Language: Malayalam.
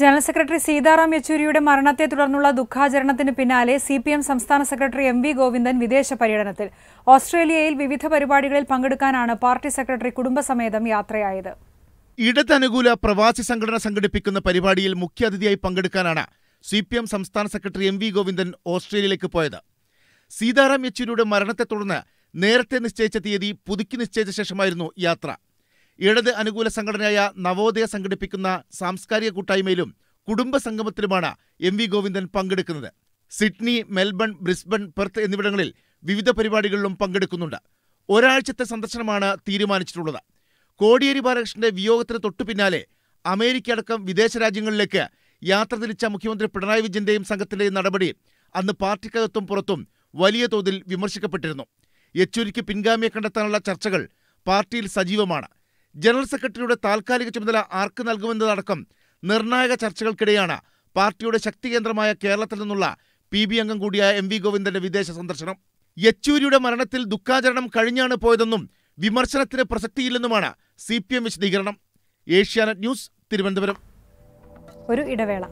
ജനറൽ സെക്രട്ടറി സീതാറാം യെച്ചൂരിയുടെ മരണത്തെ തുടർന്നുള്ള ദുഃഖാചരണത്തിന് പിന്നാലെ സി പി എം സംസ്ഥാന സെക്രട്ടറി എം വി ഗോവിന്ദൻ വിദേശ പര്യടനത്തിൽ. ഓസ്ട്രേലിയയിൽ വിവിധ പരിപാടികളിൽ പങ്കെടുക്കാനാണ് പാർട്ടി സെക്രട്ടറി കുടുംബസമേതം യാത്രയായത്. ഇടതനുകൂല പ്രവാസി സംഘടന സംഘടിപ്പിക്കുന്ന പരിപാടിയിൽ മുഖ്യാതിഥിയായി പങ്കെടുക്കാനാണ് സി പി എം സംസ്ഥാന സെക്രട്ടറി എം വി ഗോവിന്ദൻ ഓസ്ട്രേലിയയിലേക്ക് പോയത്. സീതാറാം യെച്ചൂരിയുടെ മരണത്തെ തുടർന്ന് നേരത്തെ നിശ്ചയിച്ച തീയതി പുതുക്കി നിശ്ചയിച്ച ശേഷമായിരുന്നു യാത്ര. ഇടത് അനുകൂല സംഘടനയായ നവോദയ സംഘടിപ്പിക്കുന്ന സാംസ്കാരിക കൂട്ടായ്മയിലും കുടുംബ സംഗമത്തിലുമാണ് എം വി ഗോവിന്ദൻ പങ്കെടുക്കുന്നത്. സിഡ്നി മെൽബൺ ബ്രിസ്ബൺ പെർത്ത് എന്നിവിടങ്ങളിൽ വിവിധ പരിപാടികളിലും പങ്കെടുക്കുന്നുണ്ട്. ഒരാഴ്ചത്തെ സന്ദർശനമാണ് തീരുമാനിച്ചിട്ടുള്ളത്. കോടിയേരി ബാലകൃഷ്ണന്റെ വിയോഗത്തിന് തൊട്ടു പിന്നാലെ അമേരിക്ക അടക്കം വിദേശ രാജ്യങ്ങളിലേക്ക് യാത്ര തിരിച്ച മുഖ്യമന്ത്രി പിണറായി വിജയന്റെയും സംഘത്തിന്റെയും നടപടി അന്ന് പാർട്ടിക്കകത്തും പുറത്തും വലിയ തോതിൽ വിമർശിക്കപ്പെട്ടിരുന്നു. യെച്ചൂരിക്ക് പിൻഗാമിയെ കണ്ടെത്താനുള്ള ചർച്ചകൾ പാർട്ടിയിൽ സജീവമാണ്. ജനറൽ സെക്രട്ടറിയുടെ താൽക്കാലിക ചുമതല ആർക്ക് നൽകുമെന്നതടക്കം നിർണായക ചർച്ചകൾക്കിടെയാണ് പാർട്ടിയുടെ ശക്തി കേന്ദ്രമായ കേരളത്തിൽ നിന്നുള്ള പി ബി അംഗം കൂടിയായ എം വി ഗോവിന്ദന്റെ വിദേശ സന്ദർശനം. യെച്ചൂരിയുടെ മരണത്തിൽ ദുഃഖാചരണം കഴിഞ്ഞാണ് പോയതെന്നും വിമർശനത്തിന് പ്രസക്തിയില്ലെന്നുമാണ് സി പി എം വിശദീകരണം. Asianet news Thiruvananthapuram. ഒരു ഇടവേള.